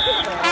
Bye.